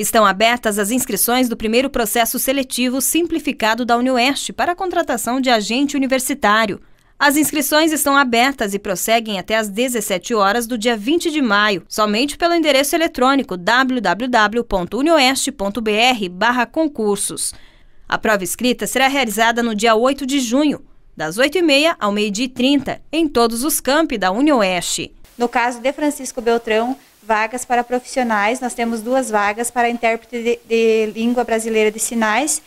Estão abertas as inscrições do primeiro processo seletivo simplificado da Unioeste para a contratação de agente universitário. As inscrições estão abertas e prosseguem até às 17 horas do dia 20 de maio, somente pelo endereço eletrônico www.unioeste.br/concursos. A prova escrita será realizada no dia 8 de junho, das 8h30 ao meio-dia e 30, em todos os campi da Unioeste. No caso de Francisco Beltrão, vagas para profissionais, nós temos duas vagas para intérprete de, de língua brasileira de sinais,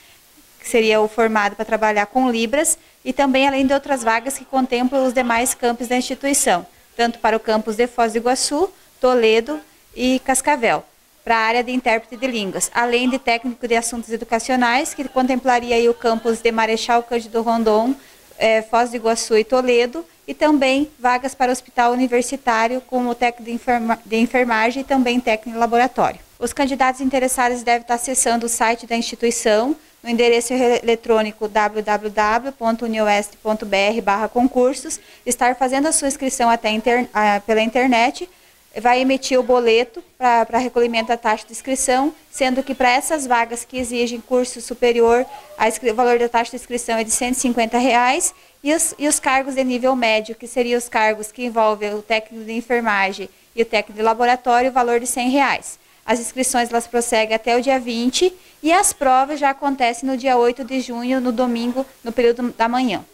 que seria o formado para trabalhar com Libras, e também além de outras vagas que contemplam os demais campos da instituição, tanto para o campus de Foz do Iguaçu, Toledo e Cascavel, para a área de intérprete de línguas, além de técnico de assuntos educacionais, que contemplaria o campus de Marechal Cândido Rondon, é, Foz do Iguaçu e Toledo, e também vagas para hospital universitário, como técnico de, enferma de enfermagem e também técnico de laboratório. Os candidatos interessados devem estar acessando o site da instituição, no endereço eletrônico www.unioeste.br/concursos, estar fazendo a sua inscrição até inter, pela internet, vai emitir o boleto para recolhimento da taxa de inscrição, sendo que para essas vagas que exigem curso superior, o valor da taxa de inscrição é de 150 reais, e os, e os cargos de nível médio, que seriam os cargos que envolvem o técnico de enfermagem e o técnico de laboratório, o valor de 100 reais. As inscrições elas prosseguem até o dia 20 e as provas já acontecem no dia 8 de junho, no domingo, no período da manhã.